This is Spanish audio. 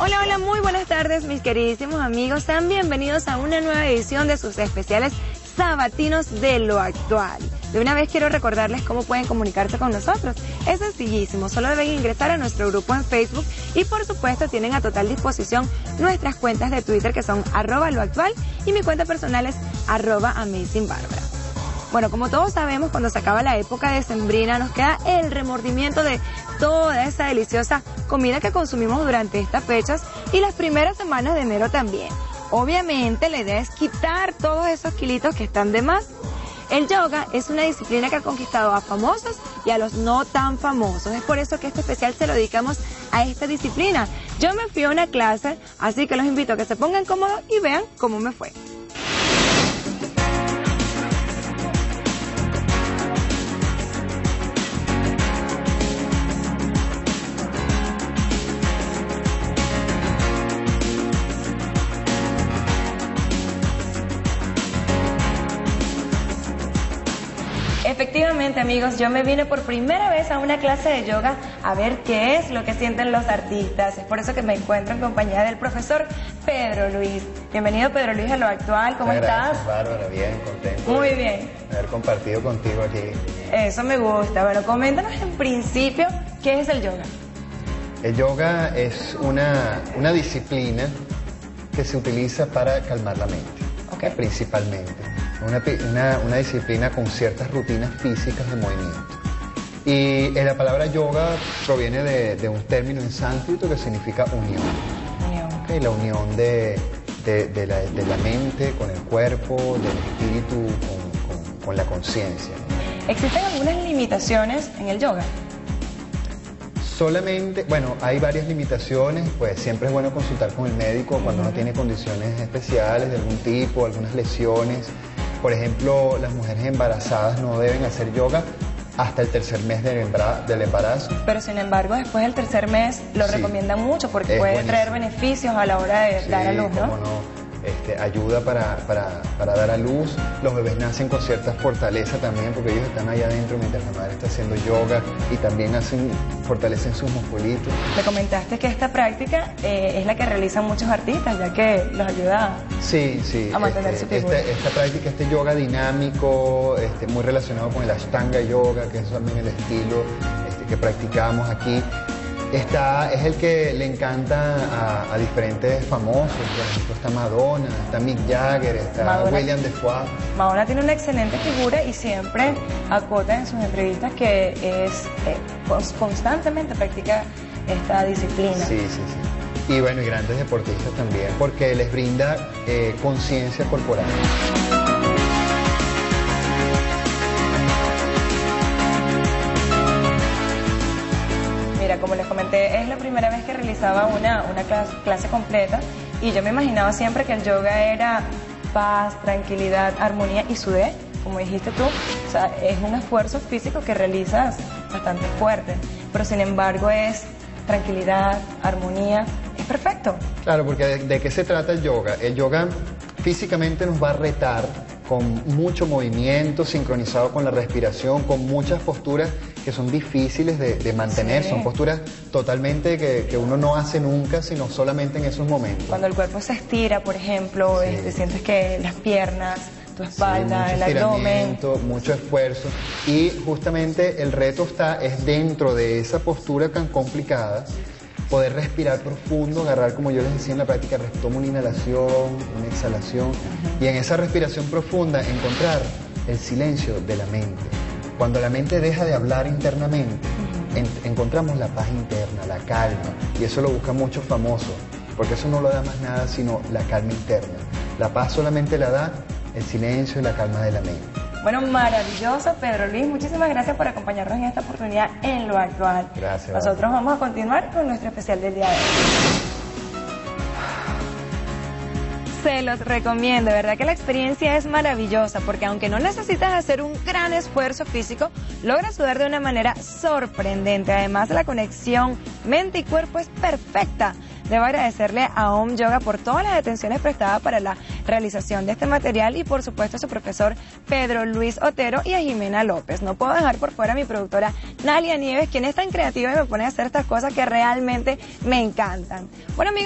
Hola, hola, muy buenas tardes mis queridísimos amigos. Sean bienvenidos a una nueva edición de sus especiales sabatinos de lo actual. De una vez quiero recordarles cómo pueden comunicarse con nosotros. Es sencillísimo, solo deben ingresar a nuestro grupo en Facebook y por supuesto tienen a total disposición nuestras cuentas de Twitter que son arroba lo actual y mi cuenta personal es arroba amazingbarbara. Bueno, como todos sabemos, cuando se acaba la época de sembrina nos queda el remordimiento de toda esa deliciosa comida que consumimos durante estas fechas y las primeras semanas de enero también. Obviamente la idea es quitar todos esos kilitos que están de más. El yoga es una disciplina que ha conquistado a famosos y a los no tan famosos. Es por eso que este especial se lo dedicamos a esta disciplina. Yo me fui a una clase, así que los invito a que se pongan cómodos y vean cómo me fue. Efectivamente, amigos, yo me vine por primera vez a una clase de yoga a ver qué es lo que sienten los artistas. Es por eso que me encuentro en compañía del profesor Pedro Luis. Bienvenido, Pedro Luis, a lo actual. ¿Cómo Gracias, estás? Bárbara, bien, contento. Muy de bien. Haber compartido contigo aquí. Eso me gusta. Bueno, coméntanos en principio qué es el yoga. El yoga es una, una disciplina que se utiliza para calmar la mente, Ok. principalmente. Una, una- una disciplina con ciertas rutinas físicas de movimiento. Y eh, la palabra yoga proviene de, de un término en sánscrito que significa unión. La unión de, de- de la, de la mente con el cuerpo, del espíritu con, con- con la conciencia. ¿Existen algunas limitaciones en el yoga? Solamente, bueno, hay varias limitaciones, pues siempre es bueno consultar con el médico cuando uno tiene condiciones especiales de algún tipo, algunas lesiones. Por ejemplo, las mujeres embarazadas no deben hacer yoga hasta el tercer mes del, embarazo. Pero sin embargo, después del tercer mes lo Sí. recomiendan mucho porque puede buenísimo. traer beneficios a la hora de dar a luz, ¿no? cómo no. Este, ayuda para, para- para dar a luz. Los bebés nacen con cierta fortaleza también porque ellos están allá adentro mientras la madre está haciendo yoga y también hacen, fortalecen sus musculitos. Me comentaste que esta práctica eh, es la que realizan muchos artistas, ya que los ayuda Sí, sí. A mantener este, su figura. esta, esta práctica, este yoga dinámico, este, muy relacionado con el Ashtanga Yoga, que es también el estilo este, que practicamos aquí, está, es el que le encanta a, a diferentes famosos. Por ejemplo, está Madonna, está Mick Jagger, está Madonna. William Defoe. Madonna tiene una excelente figura y siempre acota en sus entrevistas que es eh, cons- constantemente practica esta disciplina. Sí, sí, sí. Y bueno, y grandes deportistas también, porque les brinda eh, conciencia corporal. Realizaba una, una clase, clase completa y yo me imaginaba siempre que el yoga era paz, tranquilidad, armonía y sudé, como dijiste tú. O sea, es un esfuerzo físico que realizas bastante fuerte, pero sin embargo es tranquilidad, armonía, es perfecto. Claro, porque de, de qué se trata el yoga? El yoga físicamente nos va a retar con mucho movimiento sincronizado con la respiración, con muchas posturas que son difíciles de, de mantener, Sí. son posturas totalmente que, que uno no hace nunca, sino solamente en esos momentos. Cuando el cuerpo se estira, por ejemplo, Sí. este, sientes que las piernas, tu Sí, espalda, mucho el abdomen, mucho esfuerzo y justamente el reto está es dentro de esa postura tan complicada poder respirar profundo, agarrar como yo les decía en la práctica, tomo una inhalación, una exhalación y en esa respiración profunda encontrar el silencio de la mente. Cuando la mente deja de hablar internamente, en- encontramos la paz interna, la calma y eso lo buscan muchos famosos, porque eso no lo da más nada sino la calma interna. La paz solamente la da el silencio y la calma de la mente. Bueno, maravilloso, Pedro Luis. Muchísimas gracias por acompañarnos en esta oportunidad en lo actual. Gracias, Nosotros vamos a continuar con nuestro especial del día de hoy. Se los recomiendo, de verdad que la experiencia es maravillosa porque aunque no necesitas hacer un gran esfuerzo físico, logras sudar de una manera sorprendente. Además, la conexión mente y cuerpo es perfecta. Debo agradecerle a Om Yoga por todas las atenciones prestadas para la realización de este material y por supuesto a su profesor Pedro Luis Otero y a Jimena López. No puedo dejar por fuera a mi productora Nalia Nieves, quien es tan creativa y me pone a hacer estas cosas que realmente me encantan. Bueno amigos,